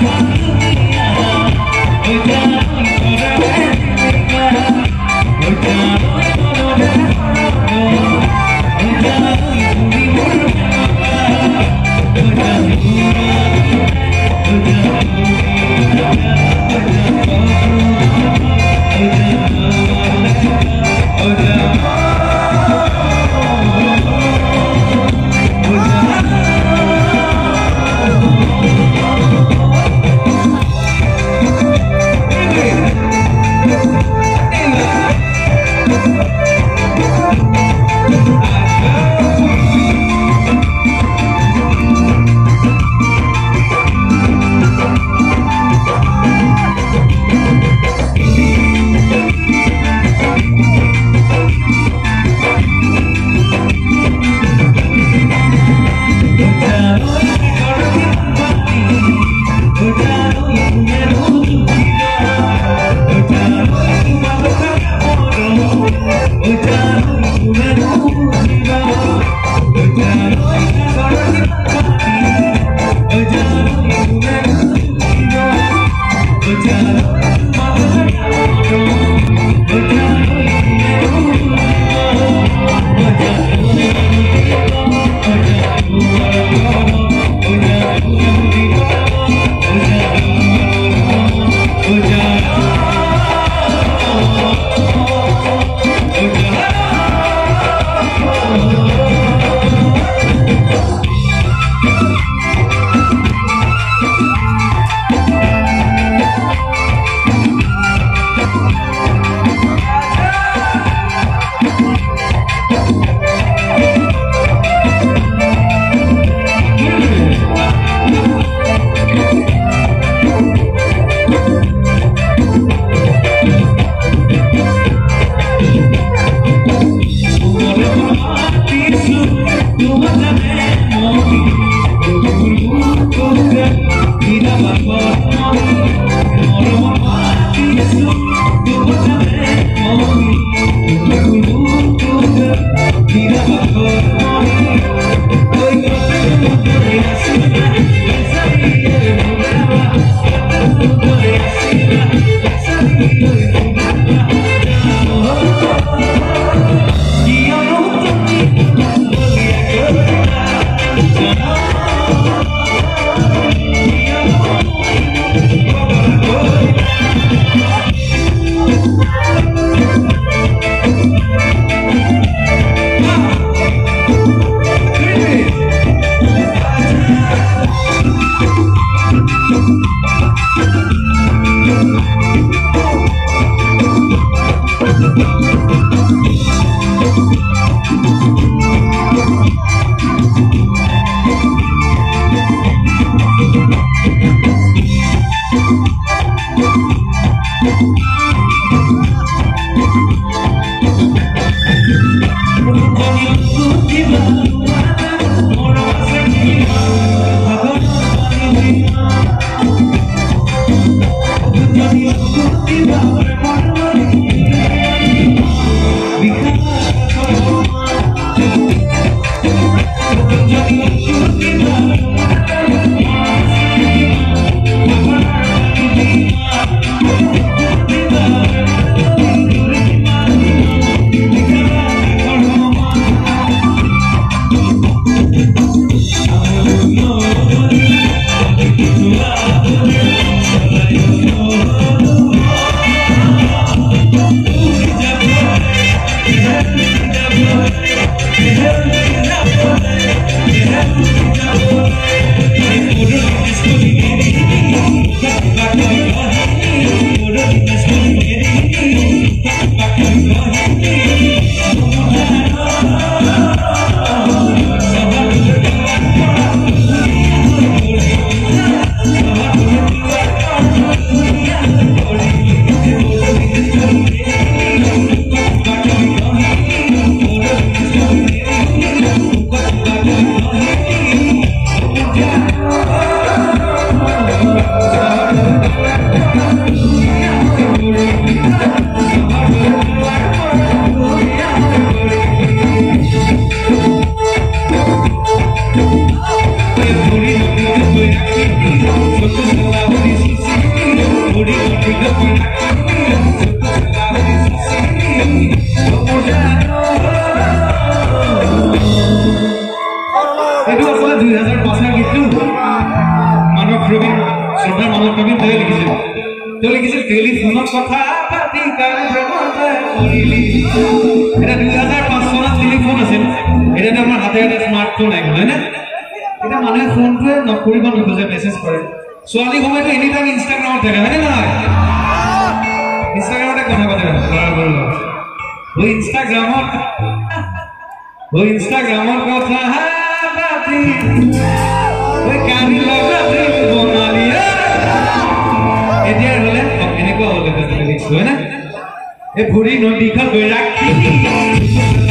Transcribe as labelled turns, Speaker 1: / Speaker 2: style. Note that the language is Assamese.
Speaker 1: Yeah. মানৱ প্ৰবীণ তেওঁ লিখিছিল তেওঁ লিখিছিল টেলিফোনত কথা পাতি এতিয়া দুই হাজাৰ পাঁচ চনত টেলিফোন আছিল এতিয়াতো আমাৰ হাতে হাতে স্মাৰ্টফোন আহিল হয়নে এতিয়া মানুহে ফোনটোৱে নকৰিব নোখোজে মেছেজ কৰে। ছোৱালী সময়তো এনি টাইম ইনষ্টাগ্ৰামত থাকে হয়নে নহয়? ইনষ্টাগ্ৰামতে কথা পাতে ইনষ্টাগ্ৰামত ঐ ইনষ্টাগ্ৰামত কথা পাতি এনেকুৱা হ'লে হয় নে এই ভৰি নদীখন ৰাখি